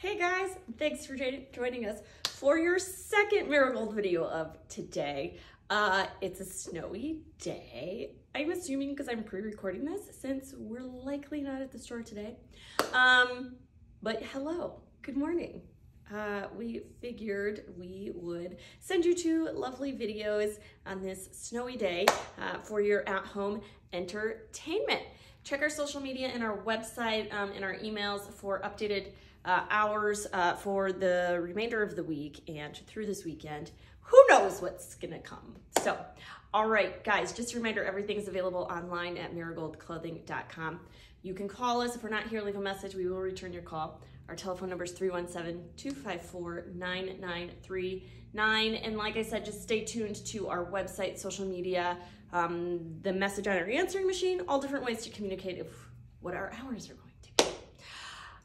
Hey guys, thanks for joining us for your second miracle video of today. Uh, it's a snowy day. I'm assuming because I'm pre-recording this since we're likely not at the store today. Um, but hello, good morning. Uh, we figured we would send you two lovely videos on this snowy day uh, for your at-home entertainment. Check our social media and our website um, and our emails for updated uh, hours uh, for the remainder of the week and through this weekend. Who knows what's gonna come? So, all right, guys, just a reminder, everything's available online at marigoldclothing.com. You can call us. If we're not here, leave a message. We will return your call. Our telephone number is 317-254-9939. And like I said, just stay tuned to our website, social media, um, the message on our answering machine, all different ways to communicate if what our hours are going.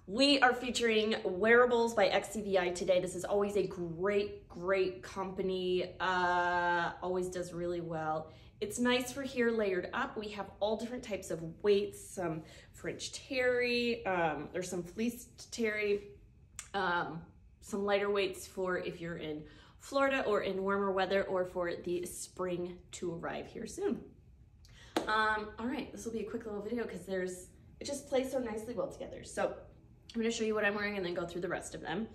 We are featuring Wearables by XCVI today. This is always a great, great company, uh, always does really well. It's nice for here layered up. We have all different types of weights, some French terry, um, there's some fleeced terry, um, some lighter weights for if you're in Florida or in warmer weather or for the spring to arrive here soon. Um, all right, this will be a quick little video because there's, it just plays so nicely well together. So I'm gonna show you what I'm wearing and then go through the rest of them.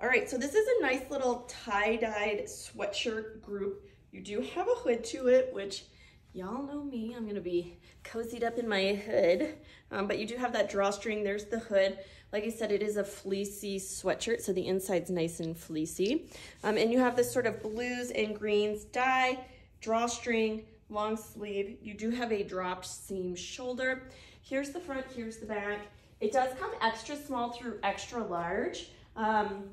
All right, so this is a nice little tie-dyed sweatshirt group. You do have a hood to it, which y'all know me, I'm gonna be cozied up in my hood, um, but you do have that drawstring, there's the hood. Like I said, it is a fleecy sweatshirt, so the inside's nice and fleecy. Um, and you have this sort of blues and greens dye, drawstring, long sleeve. You do have a dropped seam shoulder. Here's the front, here's the back. It does come extra small through extra large. Um,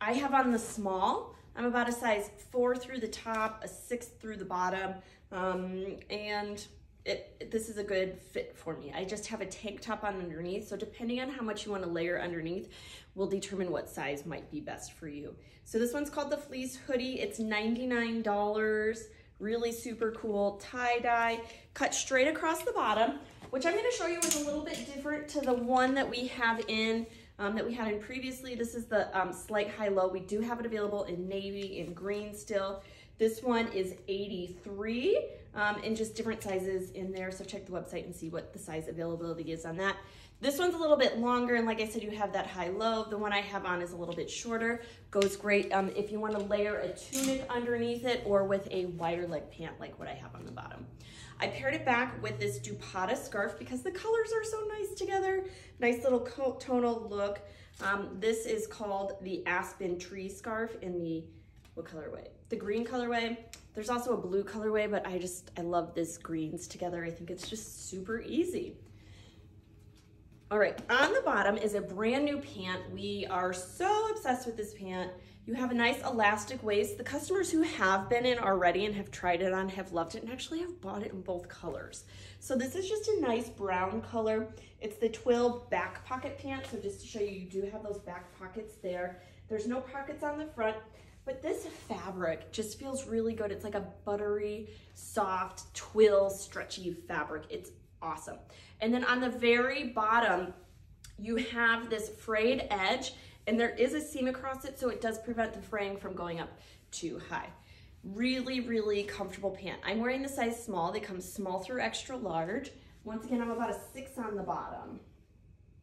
I have on the small. I'm about a size four through the top, a six through the bottom, um, and it, this is a good fit for me. I just have a tank top on underneath, so depending on how much you want to layer underneath will determine what size might be best for you. So this one's called the Fleece Hoodie. It's $99, really super cool tie-dye, cut straight across the bottom, which I'm gonna show you is a little bit different to the one that we have in um, that we had in previously. This is the um, slight high-low. We do have it available in navy and green still. This one is 83 um, and just different sizes in there. So check the website and see what the size availability is on that. This one's a little bit longer, and like I said, you have that high-low. The one I have on is a little bit shorter. Goes great um, if you want to layer a tunic underneath it or with a wider leg pant like what I have on the bottom. I paired it back with this Dupatta scarf because the colors are so nice together. Nice little tonal look. Um, this is called the Aspen Tree Scarf in the what colorway? The green colorway. There's also a blue colorway, but I just, I love this greens together. I think it's just super easy. All right, on the bottom is a brand new pant. We are so obsessed with this pant. You have a nice elastic waist. The customers who have been in already and have tried it on have loved it and actually have bought it in both colors. So this is just a nice brown color. It's the twill back pocket pant. So just to show you, you do have those back pockets there. There's no pockets on the front. But this fabric just feels really good. It's like a buttery, soft, twill, stretchy fabric. It's awesome. And then on the very bottom, you have this frayed edge and there is a seam across it, so it does prevent the fraying from going up too high. Really, really comfortable pant. I'm wearing the size small. They come small through extra large. Once again, I'm about a six on the bottom.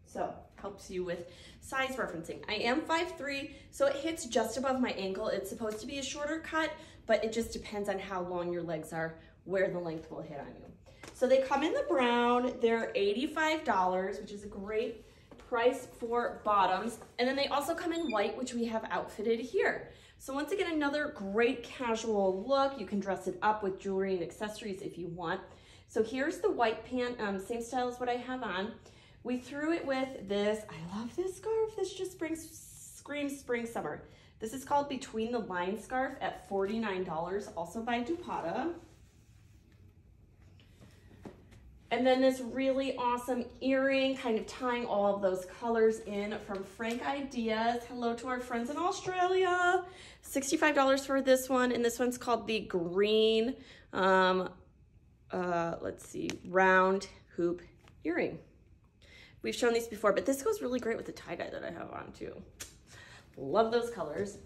So helps you with size referencing. I am 5'3", so it hits just above my ankle. It's supposed to be a shorter cut, but it just depends on how long your legs are, where the length will hit on you. So they come in the brown. They're $85, which is a great price for bottoms. And then they also come in white, which we have outfitted here. So once again, another great casual look. You can dress it up with jewelry and accessories if you want. So here's the white pant, um, same style as what I have on. We threw it with this, I love this scarf. This just brings, screams spring, summer. This is called Between the Lines Scarf at $49, also by Dupatta. And then this really awesome earring, kind of tying all of those colors in from Frank Ideas. Hello to our friends in Australia. $65 for this one, and this one's called the green, um, uh, let's see, round hoop earring. We've shown these before, but this goes really great with the tie-dye that I have on too. Love those colors.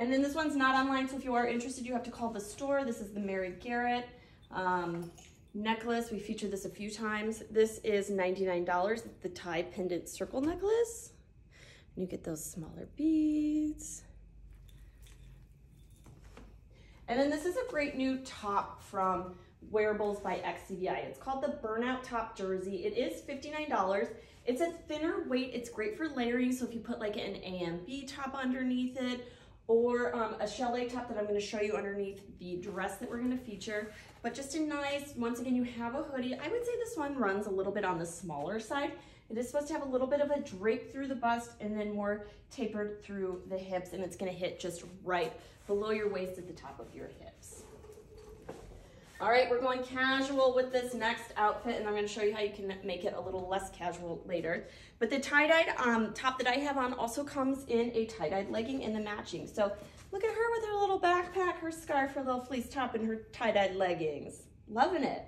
And then this one's not online, so if you are interested, you have to call the store. This is the Mary Garrett um, necklace. We featured this a few times. This is $99, the tie pendant circle necklace. And you get those smaller beads. And then this is a great new top from Wearables by XCVI. It's called the Burnout Top Jersey. It is $59. It's a thinner weight. It's great for layering. So if you put like an AMB top underneath it or um, a chalet top that I'm gonna show you underneath the dress that we're gonna feature. But just a nice, once again, you have a hoodie. I would say this one runs a little bit on the smaller side. It is supposed to have a little bit of a drape through the bust and then more tapered through the hips and it's gonna hit just right below your waist at the top of your hips. All right, we're going casual with this next outfit and I'm gonna show you how you can make it a little less casual later. But the tie-dyed um, top that I have on also comes in a tie-dyed legging in the matching. So look at her with her little backpack, her scarf, her little fleece top, and her tie-dyed leggings. Loving it.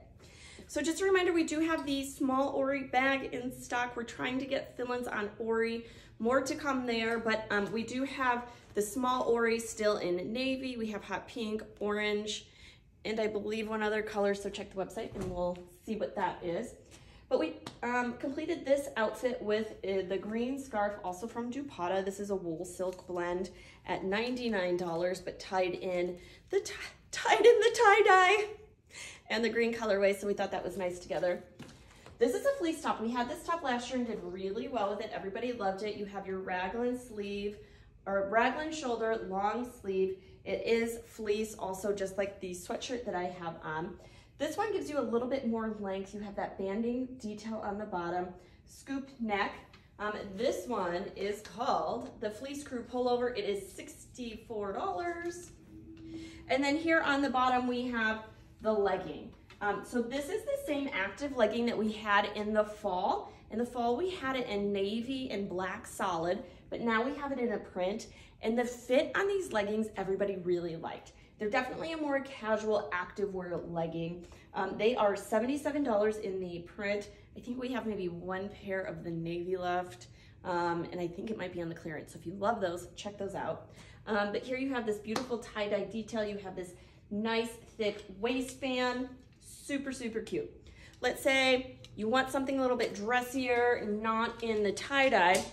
So just a reminder, we do have the small Ori bag in stock. We're trying to get fill-ins on Ori. More to come there, but um, we do have the small Ori still in navy. We have hot pink, orange, and I believe one other color, so check the website and we'll see what that is. But we um, completed this outfit with uh, the green scarf, also from Dupatta. This is a wool silk blend at $99, but tied in the tied in the tie-dye and the green colorway, so we thought that was nice together. This is a fleece top. We had this top last year and did really well with it. Everybody loved it. You have your raglan sleeve, or raglan shoulder, long sleeve. It is fleece also just like the sweatshirt that I have on. This one gives you a little bit more length. You have that banding detail on the bottom, scoop neck. Um, this one is called the Fleece Crew Pullover. It is $64. And then here on the bottom, we have the legging. Um, so this is the same active legging that we had in the fall. In the fall, we had it in navy and black solid, but now we have it in a print. And the fit on these leggings, everybody really liked. They're definitely a more casual activewear legging. Um, they are $77 in the print. I think we have maybe one pair of the navy left. Um, and I think it might be on the clearance. So if you love those, check those out. Um, but here you have this beautiful tie-dye detail. You have this nice thick waistband, super, super cute. Let's say you want something a little bit dressier, not in the tie-dye.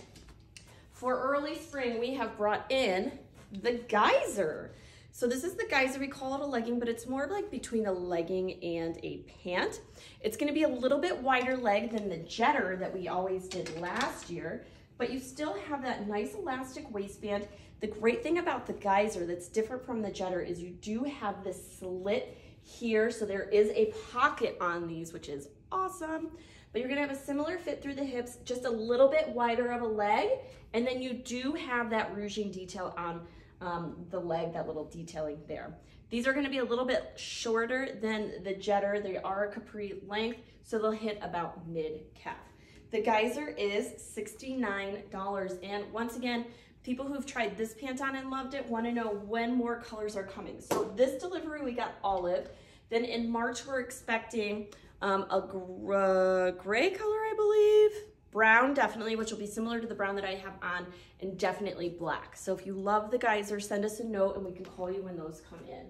For early spring, we have brought in the Geyser. So this is the Geyser, we call it a legging, but it's more like between a legging and a pant. It's gonna be a little bit wider leg than the Jetter that we always did last year, but you still have that nice elastic waistband. The great thing about the Geyser that's different from the Jetter is you do have this slit here, so there is a pocket on these, which is awesome but you're gonna have a similar fit through the hips, just a little bit wider of a leg, and then you do have that ruching detail on um, the leg, that little detailing there. These are gonna be a little bit shorter than the Jetter. They are a capri length, so they'll hit about mid-calf. The Geyser is $69, and once again, people who've tried this pant on and loved it wanna know when more colors are coming. So this delivery, we got olive. Then in March, we're expecting um, a gr gray color, I believe. Brown, definitely, which will be similar to the brown that I have on, and definitely black. So if you love the geyser, send us a note and we can call you when those come in.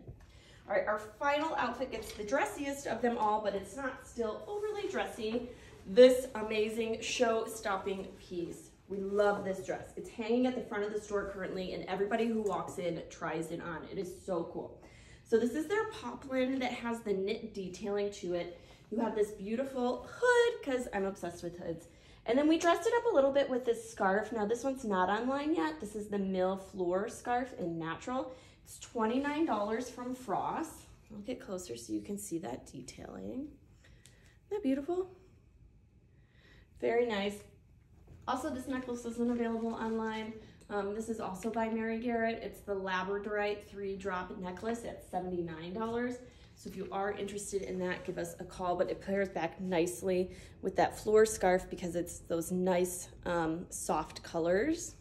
All right, our final outfit gets the dressiest of them all, but it's not still overly dressy. This amazing show-stopping piece. We love this dress. It's hanging at the front of the store currently, and everybody who walks in tries it on. It is so cool. So this is their poplin that has the knit detailing to it. You have this beautiful hood, because I'm obsessed with hoods. And then we dressed it up a little bit with this scarf. Now this one's not online yet. This is the Mill Floor scarf in natural. It's $29 from Frost. I'll get closer so you can see that detailing. Isn't that beautiful? Very nice. Also, this necklace isn't available online. Um, this is also by Mary Garrett. It's the Labradorite three drop necklace at $79. So if you are interested in that, give us a call, but it pairs back nicely with that floor scarf because it's those nice um, soft colors.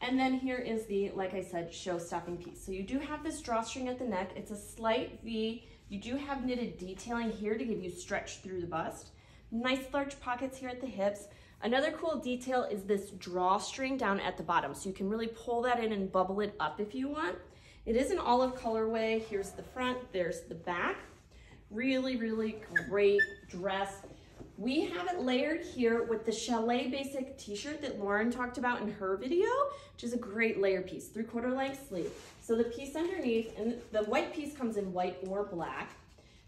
And then here is the, like I said, show-stopping piece. So you do have this drawstring at the neck. It's a slight V. You do have knitted detailing here to give you stretch through the bust. Nice large pockets here at the hips. Another cool detail is this drawstring down at the bottom. So you can really pull that in and bubble it up if you want. It is an olive colorway. Here's the front, there's the back. Really, really great dress. We have it layered here with the Chalet Basic t-shirt that Lauren talked about in her video, which is a great layer piece, three quarter length sleeve. So the piece underneath, and the white piece comes in white or black.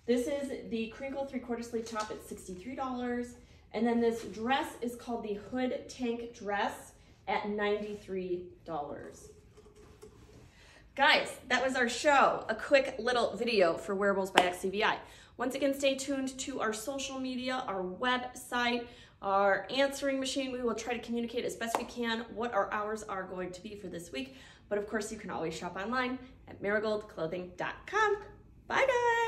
This is the crinkle three quarter sleeve top at $63. And then this dress is called the Hood Tank Dress at $93. Guys, that was our show. A quick little video for Wearables by XCVI. Once again, stay tuned to our social media, our website, our answering machine. We will try to communicate as best we can what our hours are going to be for this week. But of course, you can always shop online at marigoldclothing.com. Bye, guys.